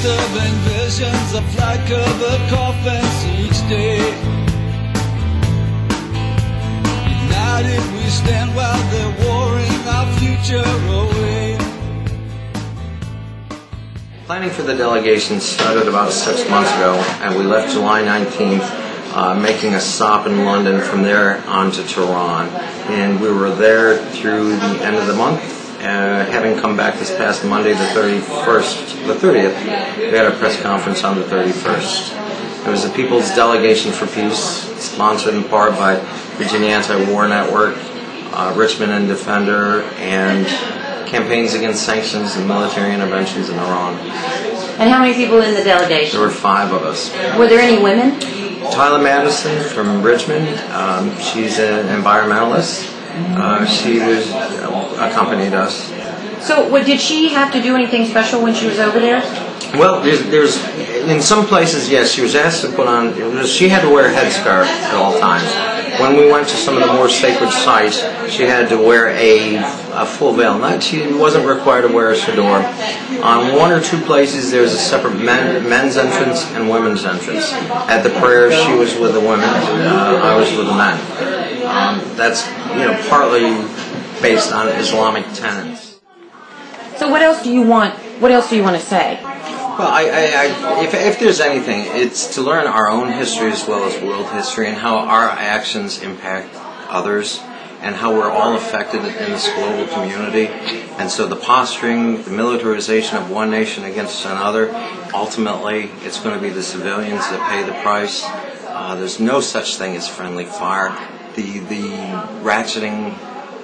disturbing visions of flight covered coffins each day. United we stand while they're warring our future away. Planning for the delegation started about six months ago, and we left July 19th, uh, making a stop in London from there on to Tehran. And we were there through the end of the month, uh, having come back this past Monday, the 31st, the 30th. We had a press conference on the 31st. It was the People's Delegation for Peace, sponsored in part by Virginia Anti-War Network, uh, Richmond and Defender, and campaigns against sanctions and military interventions in Iran. And how many people in the delegation? There were five of us. Were there any women? Tyler Madison from Richmond. Um, she's an environmentalist. Uh, she was accompanied us. So, what did she have to do anything special when she was over there? Well, there's, there's in some places, yes, she was asked to put on. She had to wear a headscarf at all times. When we went to some of the more sacred sites, she had to wear a, a full veil. Not she wasn't required to wear a chador. On one or two places, there's a separate men, men's entrance and women's entrance. At the prayer, she was with the women. Uh, I was with the men. Um, that's you know partly based on Islamic tenets. So, what else do you want? What else do you want to say? Well, I, I, I, if, if there's anything, it's to learn our own history as well as world history and how our actions impact others and how we're all affected in this global community. And so the posturing, the militarization of one nation against another, ultimately it's going to be the civilians that pay the price. Uh, there's no such thing as friendly fire. The, the ratcheting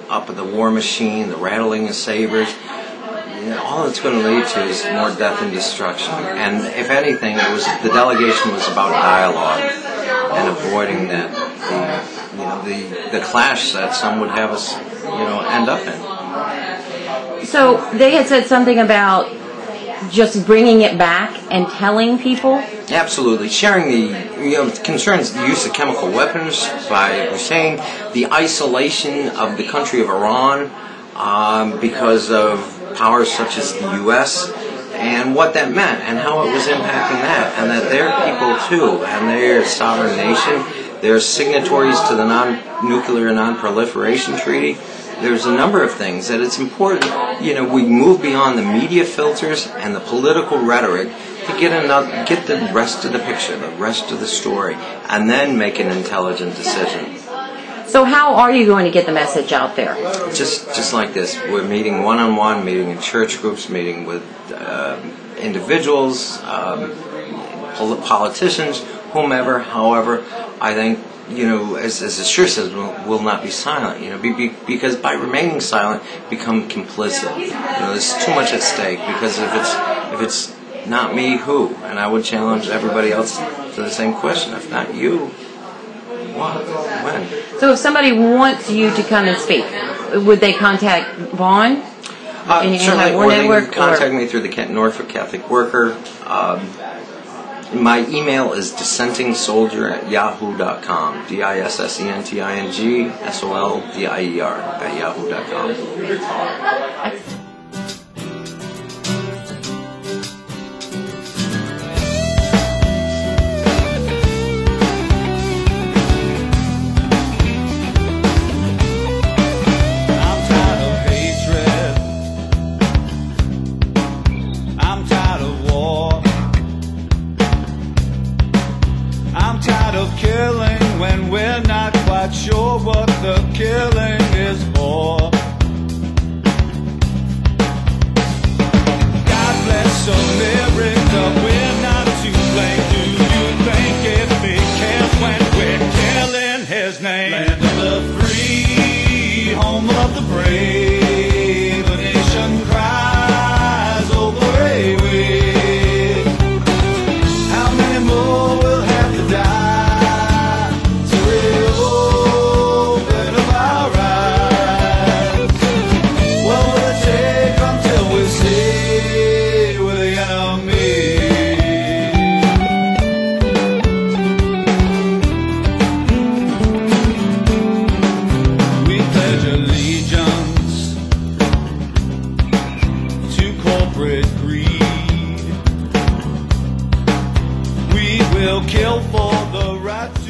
up of the war machine, the rattling of sabers, you know, all it's going to lead to is more death and destruction. And if anything, it was the delegation was about dialogue and avoiding that the you know the the clash that some would have us you know end up in. So, they had said something about just bringing it back and telling people. Absolutely, sharing the you know concerns the use of chemical weapons by Hussein, the isolation of the country of Iran um, because of powers such as the U.S. and what that meant and how it was impacting that, and that they're people too, and they're a sovereign nation. They're signatories to the non-nuclear non-proliferation treaty. There's a number of things that it's important, you know, we move beyond the media filters and the political rhetoric to get enough, get the rest of the picture, the rest of the story, and then make an intelligent decision. So, how are you going to get the message out there? Just, just like this, we're meeting one-on-one, meeting in church groups, meeting with uh, individuals, um, politicians, whomever. However, I think you know, as, as the church says, will, will not be silent. You know, be, be, because by remaining silent, become complicit. You know, there's too much at stake. Because if it's if it's not me, who? And I would challenge everybody else to the same question. If not you, what? When? So, if somebody wants you to come and speak, would they contact Vaughn? Uh, certainly, or they can contact or- me through the Kent Norfolk Catholic Worker. Um, my email is dissentingsoldier at yahoo.com. D I S S E N T I N G S O L D I E R at yahoo.com. I'm will kill for the right